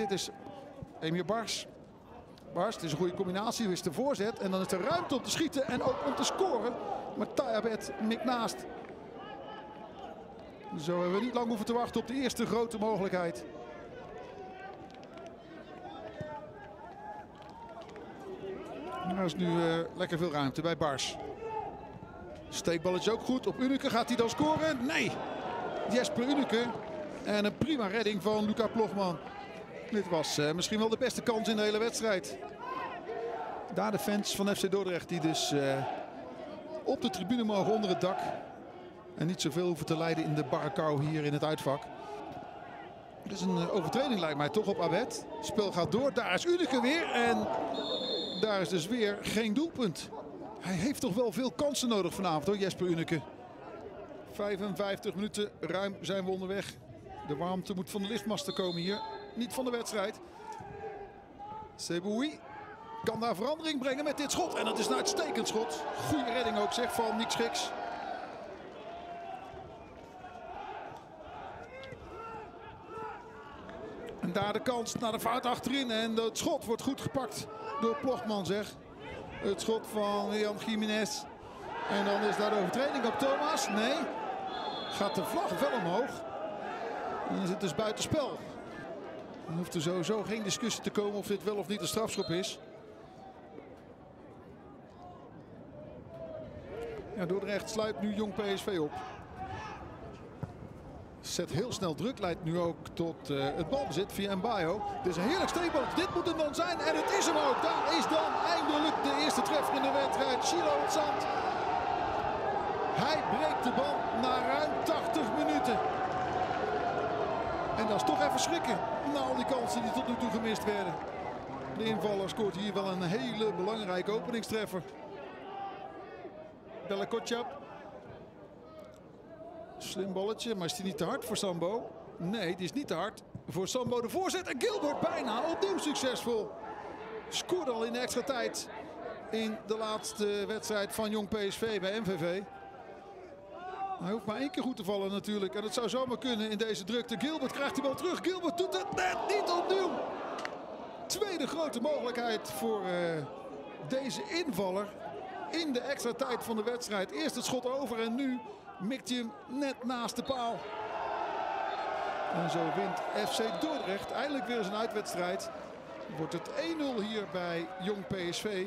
Dit is Emir Bars. Bars, het is een goede combinatie. Is de voorzet en dan is er ruimte om te schieten en ook om te scoren. Maar Tayabet mikt naast. Zo hebben we niet lang hoeven te wachten op de eerste grote mogelijkheid. Er is nu uh, lekker veel ruimte bij Bars. Steekballetje ook goed. Op Unike gaat hij dan scoren? Nee. Jesper Unike. En een prima redding van Luca Plogman. Dit was uh, misschien wel de beste kans in de hele wedstrijd. Daar de fans van FC Dordrecht die dus uh, op de tribune mogen onder het dak. En niet zoveel hoeven te leiden in de barrekou hier in het uitvak. Het is een uh, overtreding lijkt mij toch op Abed. Spel gaat door. Daar is Unike weer. En daar is dus weer geen doelpunt. Hij heeft toch wel veel kansen nodig vanavond hoor, Jesper Unike. 55 minuten ruim zijn we onderweg. De warmte moet van de liftmasten komen hier. Niet van de wedstrijd. Seboui kan daar verandering brengen met dit schot. En dat is een uitstekend schot. Goede redding ook zeg van Nick Schiks. En daar de kans naar de fout achterin. En het schot wordt goed gepakt door Plochtman zeg. Het schot van Jan Jiménez. En dan is daar de overtreding op Thomas. Nee. Gaat de vlag wel omhoog. En dan het dus buitenspel. Dan hoeft er sowieso geen discussie te komen of dit wel of niet een strafschop is. Ja, Dordrecht sluit nu jong PSV op. Zet heel snel druk, leidt nu ook tot uh, het balbezit via Mbayo. Dit is een heerlijk steekbal. Dit moet hem dan zijn en het is hem ook. Daar is dan eindelijk de eerste treffer in de wedstrijd. Chilo het zand. Hij breekt de bal na ruim 80 minuten. En dat is toch even schrikken na al die kansen die tot nu toe gemist werden. De invaller scoort hier wel een hele belangrijke openingstreffer. Bella Kotjap. Slim balletje, maar is die niet te hard voor Sambo? Nee, die is niet te hard voor Sambo. De voorzet en Gilbert bijna opnieuw succesvol. Scoorde al in extra tijd in de laatste wedstrijd van Jong PSV bij MVV. Hij hoeft maar één keer goed te vallen natuurlijk. En het zou zomaar kunnen in deze drukte. Gilbert krijgt die bal terug. Gilbert doet het net niet opnieuw. Tweede grote mogelijkheid voor uh, deze invaller. In de extra tijd van de wedstrijd. Eerst het schot over en nu mikt hij hem net naast de paal. En zo wint FC Dordrecht eindelijk weer een uitwedstrijd. Wordt het 1-0 hier bij Jong PSV.